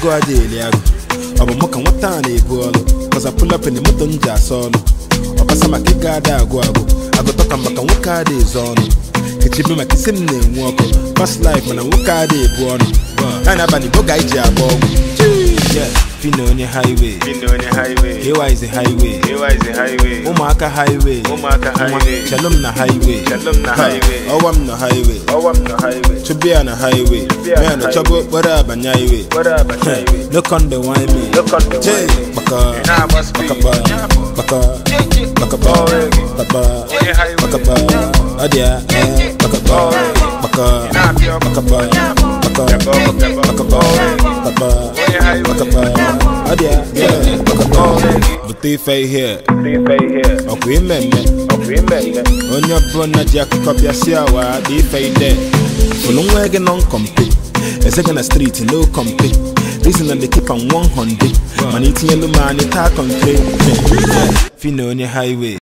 agụ aja eli agụ ọ bụ mụ ka nwata a na-ebu ọlụ kọza pulapin moto m ji asa ọlụ ọbasa maka ịga ada agụ agụ agụtọ ka maka nwoke ada ezo ọnụ. Kechibe maka isi m na-enwu ọkụ fast life mana nwoke ada ebu ọnụ. Ya na abalị boga iji agba ọgwụ. Yeah, Fino onye highway. Fino onye highway. AY is a highway. AY is a highway. ụmụaka highway. Ụmụaka highway. chelum na highway. Chelum na highway. ọwa m na highway. Ọwa m na highway. chụbịa na highway Chụbịa na men highway. chọba okporo abanye highway Where up highway. no conde wine. Me Look on the Jay, way. baka. Ị na-agba speed. bakaba baka. bakaba bakaba Onye highway. bakaba ọdịa eh, bakaba baka Ị na-apịa ọkụ. bakaba baka bute ife ihe ọkwa ime mme Ọ bụ ime mme. onye ọbụla ji akụkọ bịa si awa dị ife ide fụlụ nwa gị nọ nkọmpe eze gị na streeti no kọmpe reason na the keep am 100 mana itinyelu m anyị taa kọnkre fina onye highway